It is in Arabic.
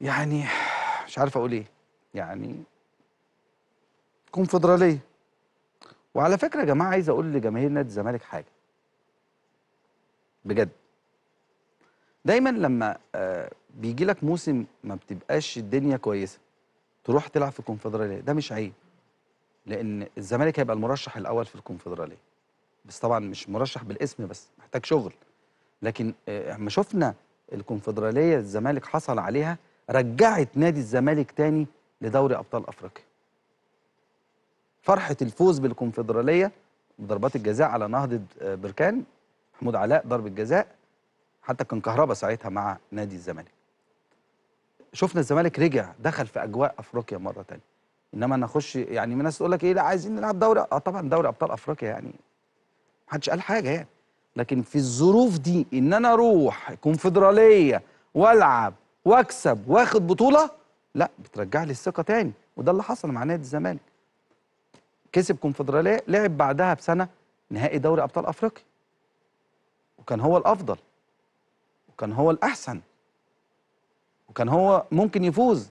يعني مش عارف أقول إيه. يعني كونفدراليه وعلى فكرة يا جماعة عايز أقول لجماهير نادي الزمالك حاجة. بجد. دايما لما آه بيجي لك موسم ما بتبقاش الدنيا كويسة تروح تلعب في الكونفدراليه ده مش عيب. لأن الزمالك هيبقى المرشح الأول في الكونفدراليه بس طبعا مش مرشح بالاسم بس محتاج شغل. لكن آه، اما شفنا الكونفدراليه الزمالك حصل عليها رجعت نادي الزمالك تاني لدوري أبطال أفريقيا. فرحة الفوز بالكونفدرالية ضربات الجزاء على نهضة آه، بركان محمود علاء ضربة جزاء حتى كان كهربا ساعتها مع نادي الزمالك. شفنا الزمالك رجع دخل في أجواء أفريقيا مرة تانية. إنما نخش يعني من ناس تقول لك إيه لا عايزين نلعب دوري آه طبعا دوري أبطال أفريقيا يعني محدش قال حاجة يعني. لكن في الظروف دي إن أنا أروح كونفدرالية وألعب واكسب واخد بطولة؟ لا بترجع لي الثقة تاني. وده اللي حصل مع نادي الزمالك. كسب كونفدرالية لعب بعدها بسنة نهائي دوري أبطال أفريقيا. وكان هو الأفضل. وكان هو الأحسن. وكان هو ممكن يفوز.